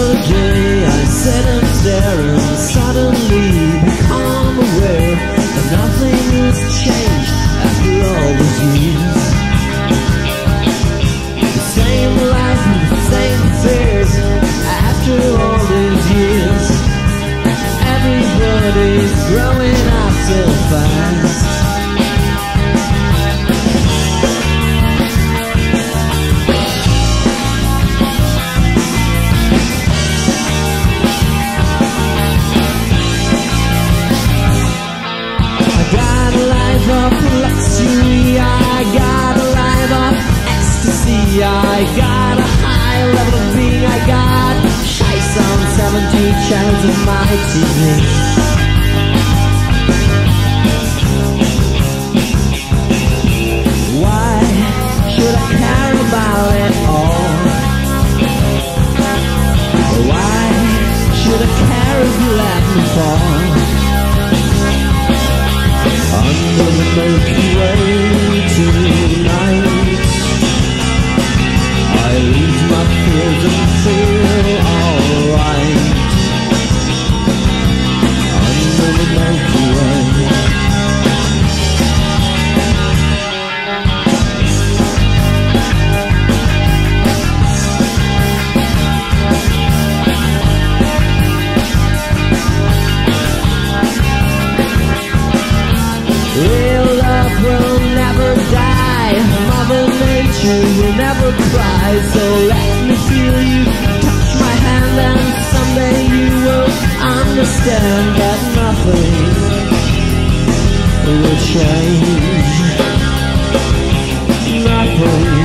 other day I sat and stared and suddenly. Of luxury. I got a life of ecstasy. I got a high level of being. I got shice on 17 channels of my TV. Why should I care about it all? Why should I care if you let me fall? So let me feel you touch my hand, and someday you will understand that nothing will change. Nothing